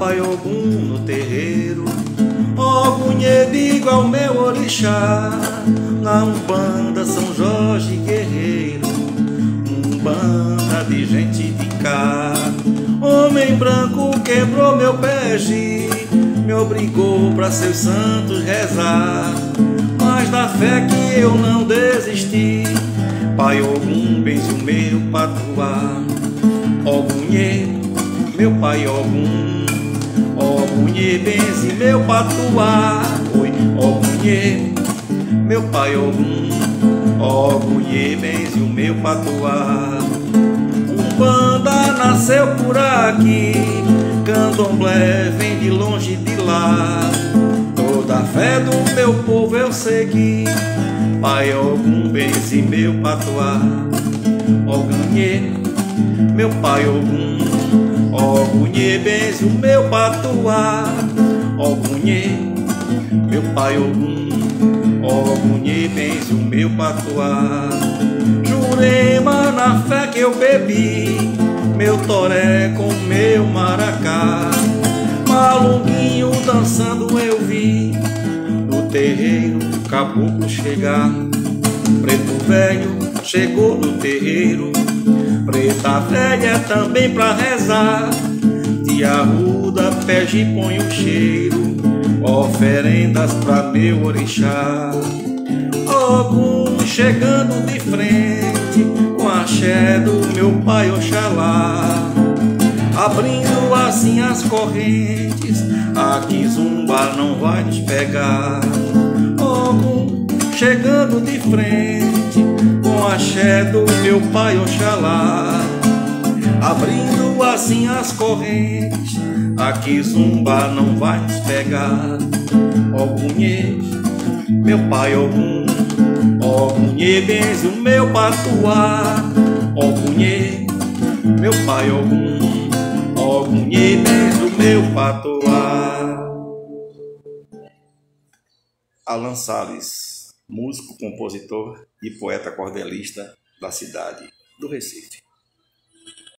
pai Ogum no terreiro. Ogunhê digo ao meu orixá, na Umbanda São Jorge Guerreiro. Umbanda de gente de cá. Homem branco quebrou meu pé, me obrigou para seus santos rezar. Mas da fé que eu não desisti, Pai Ogum, benze o meu patuá. Ogunhê, meu pai Ogum, Ogunhê, benze meu patuá. Oi, Ogunhê, meu pai Ogum, Ogunhê, benze o meu patuá. Umbanda nasceu por aqui, Candomblé vem de longe de lá. Toda a fé do meu povo eu segui, Pai Ogum, benze meu patuá. Ogunhê, meu pai Ogum, Ogunhê, o meu patuá. Ogunhê, meu pai Ogum, Ogunhê, o meu patuá. Jurema na fé que eu bebi, meu toré com meu maracá. Malunguinho dançando eu vi, no terreiro caboclo chegar. Preto velho chegou no terreiro, preta velha também pra rezar. Tia Ruda pede e põe o cheiro, oferendas pra meu orixá. Ogum chegando de frente, com axé do meu pai Oxalá. Abrindo assim as correntes, a Kizumba não vai nos pegar. Ogum chegando de frente, axé do meu pai Oxalá. Abrindo assim as correntes, a Kizumba não vai nos pegar. Ogunhê, meu pai Ogum, Ogunhê, benze o meu patuá. Ogunhê, meu pai Ogum, Ogunhê, benze o meu patuá. Alan Salles, músico, compositor e poeta cordelista da cidade do Recife.